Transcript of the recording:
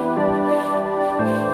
Música